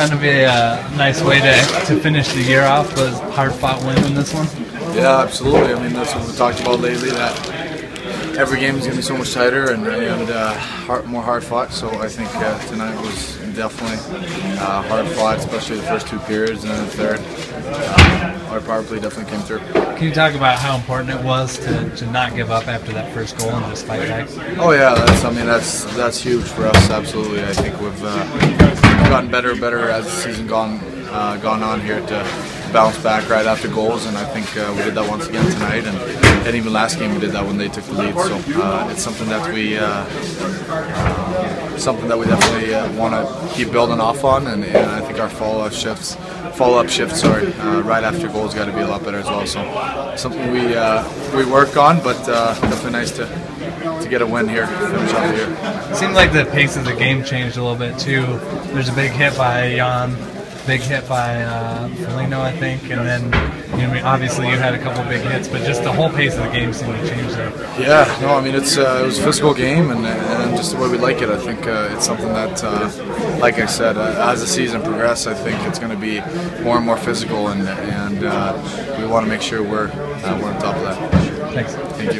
kind of a uh, nice way to, to finish the year off. Was hard fought win in this one. Yeah, absolutely. I mean, that's what we talked about lately. That every game is going to be so much tighter and, and uh, hard, more hard fought. So I think uh, tonight was definitely uh, hard fought, especially the first two periods and then the third. Uh, our power play definitely came through. Can you talk about how important it was to, to not give up after that first goal and just fight back? Oh yeah, that's I mean that's that's huge for us. Absolutely, I think we've uh, gotten better and better as the season gone uh, gone on here to bounce back right after goals, and I think uh, we did that once again tonight, and, and even last game we did that when they took the lead. So uh, it's something that we uh, uh something that we definitely uh, want to keep building off on, and, and I think our follow up shifts, follow up shifts, sorry, uh, right after goals got to be a lot better as well. So something we we work on, but definitely nice to to get a win here, finish the year. Seemed like the pace of the game changed a little bit too. There's a big hit by Jan big hit by uh, Foligno, I think, and then you know, obviously you had a couple big hits, but just the whole pace of the game seemed to change there. Yeah, no, I mean it's uh, it was a physical game, and, and just the way we like it. I think uh, it's something that, uh, like I said, uh, as the season progresses, I think it's going to be more and more physical, and and uh, we want to make sure we're we're on top of that. Thanks. Thank you.